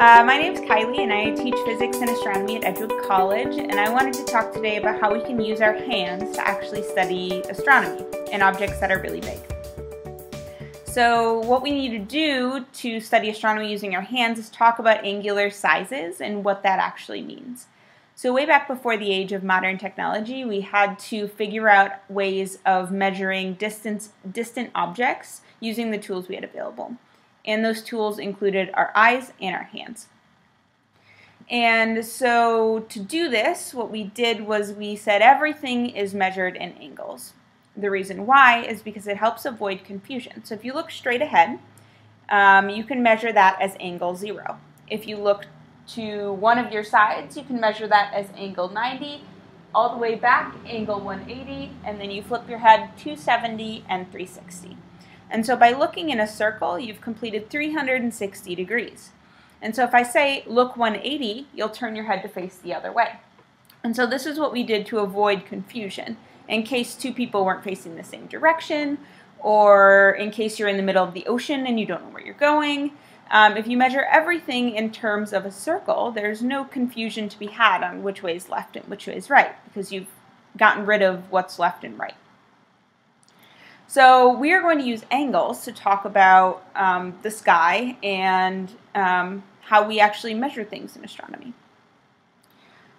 Uh, my name is Kylee and I teach physics and astronomy at Edgewood College and I wanted to talk today about how we can use our hands to actually study astronomy and objects that are really big. So what we need to do to study astronomy using our hands is talk about angular sizes and what that actually means. So way back before the age of modern technology, we had to figure out ways of measuring distance, distant objects using the tools we had available and those tools included our eyes and our hands. And so to do this, what we did was we said everything is measured in angles. The reason why is because it helps avoid confusion. So if you look straight ahead, um, you can measure that as angle 0. If you look to one of your sides, you can measure that as angle 90, all the way back, angle 180, and then you flip your head 270 and 360. And so by looking in a circle, you've completed 360 degrees. And so if I say look 180, you'll turn your head to face the other way. And so this is what we did to avoid confusion in case two people weren't facing the same direction or in case you're in the middle of the ocean and you don't know where you're going. Um, if you measure everything in terms of a circle, there's no confusion to be had on which way is left and which way is right because you've gotten rid of what's left and right. So we are going to use angles to talk about um, the sky and um, how we actually measure things in astronomy.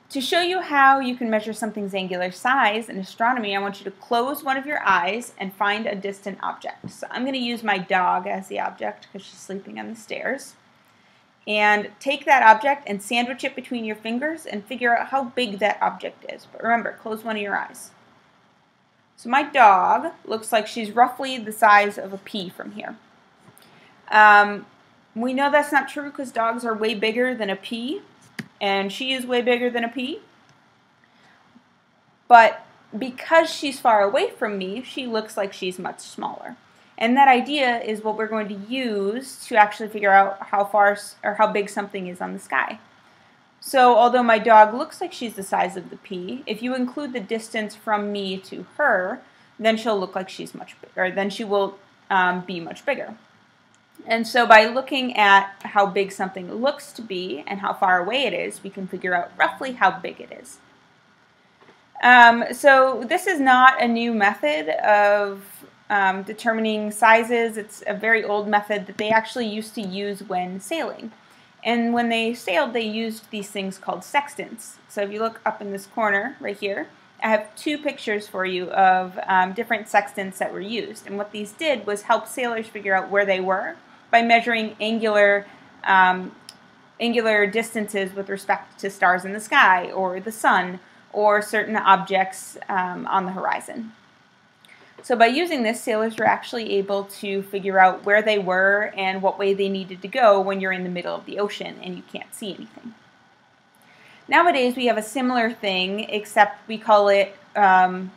To show you how you can measure something's angular size in astronomy, I want you to close one of your eyes and find a distant object. So I'm going to use my dog as the object because she's sleeping on the stairs. And take that object and sandwich it between your fingers and figure out how big that object is. But remember, close one of your eyes. So my dog looks like she's roughly the size of a pea from here. Um, we know that's not true because dogs are way bigger than a pea, and she is way bigger than a pea. But because she's far away from me, she looks like she's much smaller. And that idea is what we're going to use to actually figure out how far or how big something is on the sky. So although my dog looks like she's the size of the pea, if you include the distance from me to her, then she'll look like she's much bigger. Then she will um, be much bigger. And so by looking at how big something looks to be and how far away it is, we can figure out roughly how big it is. Um, so this is not a new method of um, determining sizes. It's a very old method that they actually used to use when sailing. And when they sailed, they used these things called sextants. So if you look up in this corner right here, I have two pictures for you of um, different sextants that were used. And what these did was help sailors figure out where they were by measuring angular, um, angular distances with respect to stars in the sky or the sun or certain objects um, on the horizon. So by using this, sailors were actually able to figure out where they were and what way they needed to go when you're in the middle of the ocean and you can't see anything. Nowadays, we have a similar thing, except we call it um,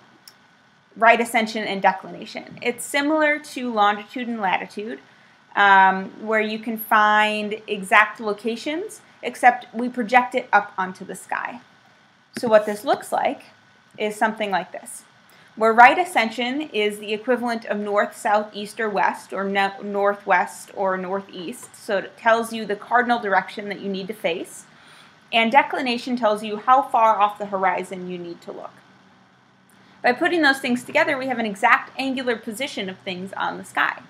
right ascension and declination. It's similar to longitude and latitude, um, where you can find exact locations, except we project it up onto the sky. So what this looks like is something like this where right ascension is the equivalent of north, south, east, or west, or no northwest or northeast. So it tells you the cardinal direction that you need to face. And declination tells you how far off the horizon you need to look. By putting those things together, we have an exact angular position of things on the sky.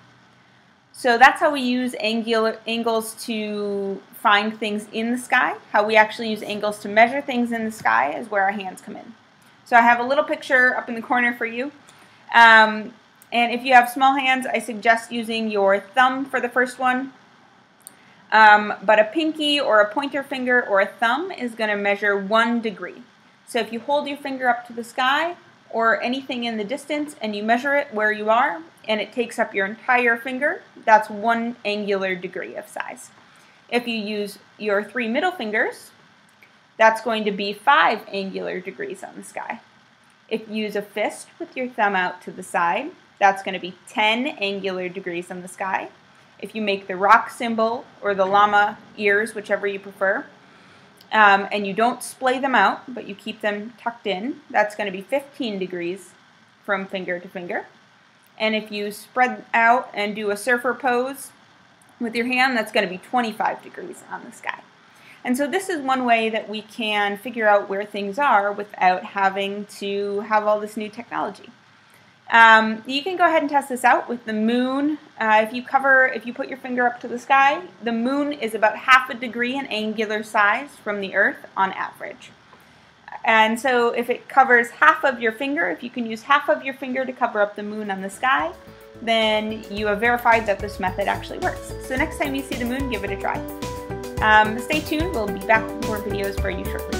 So that's how we use angular angles to find things in the sky. How we actually use angles to measure things in the sky is where our hands come in. So I have a little picture up in the corner for you. Um, and if you have small hands, I suggest using your thumb for the first one. Um, but a pinky or a pointer finger or a thumb is going to measure one degree. So if you hold your finger up to the sky or anything in the distance and you measure it where you are and it takes up your entire finger, that's one angular degree of size. If you use your three middle fingers, that's going to be 5 angular degrees on the sky. If you use a fist with your thumb out to the side, that's going to be 10 angular degrees on the sky. If you make the rock symbol or the llama ears, whichever you prefer, um, and you don't splay them out, but you keep them tucked in, that's going to be 15 degrees from finger to finger. And if you spread out and do a surfer pose, With your hand, that's going to be 25 degrees on the sky. And so this is one way that we can figure out where things are without having to have all this new technology. Um, you can go ahead and test this out with the moon. Uh, if you cover, if you put your finger up to the sky, the moon is about half a degree in angular size from the Earth on average. And so if it covers half of your finger, if you can use half of your finger to cover up the moon on the sky, then you have verified that this method actually works. So next time you see the moon, give it a try. Um, stay tuned, we'll be back with more videos for you shortly.